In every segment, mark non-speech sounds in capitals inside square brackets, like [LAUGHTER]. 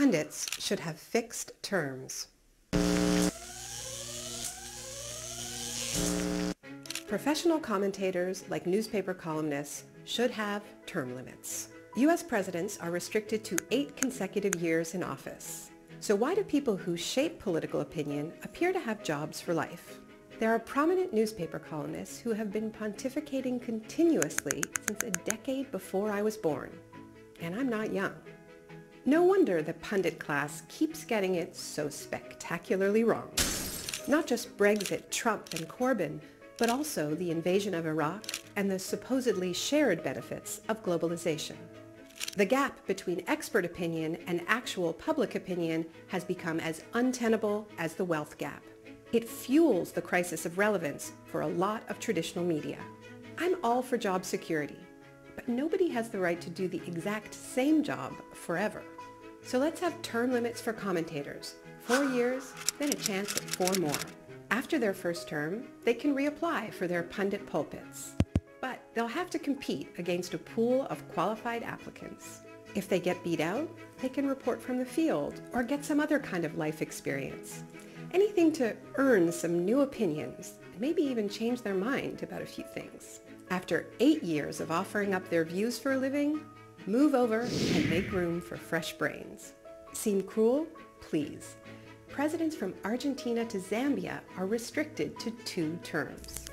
pundits should have fixed terms. Professional commentators, like newspaper columnists, should have term limits. U.S. presidents are restricted to eight consecutive years in office. So why do people who shape political opinion appear to have jobs for life? There are prominent newspaper columnists who have been pontificating continuously since a decade before I was born. And I'm not young. No wonder the pundit class keeps getting it so spectacularly wrong. Not just Brexit, Trump, and Corbyn, but also the invasion of Iraq and the supposedly shared benefits of globalization. The gap between expert opinion and actual public opinion has become as untenable as the wealth gap. It fuels the crisis of relevance for a lot of traditional media. I'm all for job security, but nobody has the right to do the exact same job forever. So let's have term limits for commentators. Four [SIGHS] years, then a chance at four more. After their first term, they can reapply for their pundit pulpits. But they'll have to compete against a pool of qualified applicants. If they get beat out, they can report from the field or get some other kind of life experience. Anything to earn some new opinions and maybe even change their mind about a few things. After eight years of offering up their views for a living, move over and make room for fresh brains. Seem cruel? Please. Presidents from Argentina to Zambia are restricted to two terms.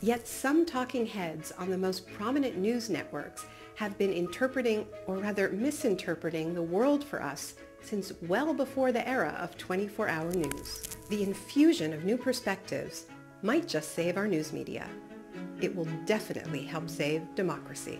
Yet some talking heads on the most prominent news networks have been interpreting, or rather misinterpreting, the world for us since well before the era of 24-hour news. The infusion of new perspectives might just save our news media. It will definitely help save democracy.